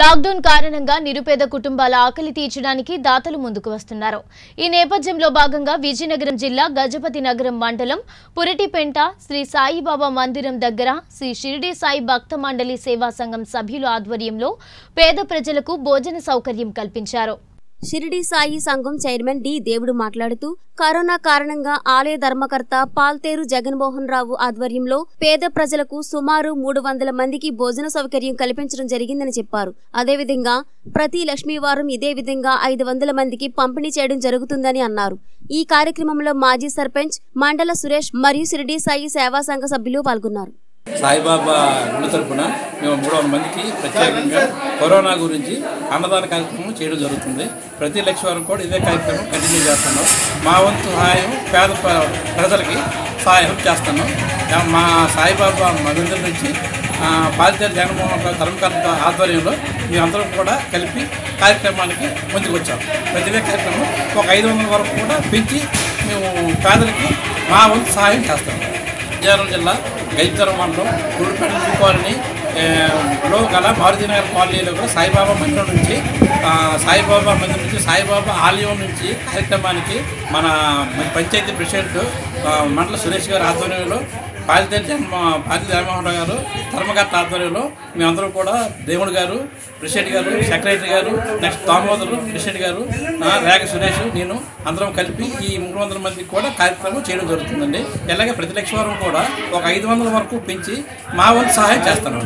Lockdown కారణంగా నిరుపేద కుటుంబాల ఆకలి తీర్చడానికి దాతలు ముందుకు వస్తున్నారు. ఈ నేపథ్యంలో భాగంగా విజయనగరం జిల్లా గజపతి నగరం మండలం పురటిపెంట శ్రీ సాయిబాబా మందిరం దగ్గర శ్రీ షిరిడి సాయి భక్త మండలి సేవా సంఘం సభ్యుల ఆధ్వర్యంలో పేద ప్రజలకు భోజన సౌకర్యం కల్పించారు. షిరిడి సాయి సంఘం చైర్మన్ డి దేవుడు మాట్లాడుతూ కరోనా కారణంగా ఆలయ ధర్మకర్త పాల్తేరు జగన్మోహన్ రావు ఆధ్వర్యంలో పేద ప్రజలకు సుమారు మూడు వందల మందికి భోజన సౌకర్యం కల్పించడం జరిగిందని చెప్పారు. అదేవిధంగా ప్రతి లక్ష్మీవారం ఇదే విధంగా ఐదు వందల మందికి పంపిణీ చేయడం జరుగుతుందని అన్నారు. ఈ కార్యక్రమంలో మాజీ సర్పంచ్ మండల సురేష్ మరియు షిరిడి సాయి సేవా సంఘ సభ్యులు పాల్గొన్నారు. సాయిబాబా తరపున మేము మూడు వందల మందికి ప్రత్యేకంగా కరోనా గురించి అన్నదాన కార్యక్రమం చేయడం జరుగుతుంది. ప్రతి లక్ష వరకు కూడా ఇదే కార్యక్రమం కంటిన్యూ చేస్తున్నాం. మా వంతు సహాయం పేద ప్రజలకి సహాయం చేస్తున్నాం. మా సాయిబాబా మందిరం నుంచి పాలితేరు జగన్మోహన్ రావు ధర్మకర్త ఆధ్వర్యంలో మేమందరం కూడా కలిపి కార్యక్రమానికి ముందుకొచ్చాం. ప్రతిదే కార్యక్రమం ఒక ఐదు వందల వరకు కూడా పెంచి మేము పేదలకి మా వంతు సహాయం చేస్తాం విజయనగరం జిల్లా గైతరం మండలం గుడిపేట కాలనీ లో గల మారుతినగర్ కాలనీలో కూడా సాయిబాబా మందిరం నుంచి సాయిబాబా మందిరం నుంచి సాయిబాబా ఆలయం నుంచి కార్యక్రమానికి మన పంచాయతీ ప్రెసిడెంట్ మండల సురేష్ గారి ఆధ్వర్యంలో పాలితేటి జన్మ పాలి జగన్మోహన్ రావు గారు ధర్మకర్త ఆధ్వర్యంలో మేమందరం కూడా దేవుడు గారు ప్రెసిడెంట్ గారు సెక్రటరీ గారు నెక్స్ట్ దామోదరు ప్రెసిడెంట్ గారు రేఖ సురేష్ నేను అందరం కలిపి ఈ మూడు వందల మందికి కూడా కార్యక్రమం చేయడం జరుగుతుందండి. ఇలాగే ప్రతి లక్ష వారం కూడా ఒక ఐదు వందల వరకు పెంచి మా వంతు సహాయం చేస్తాను.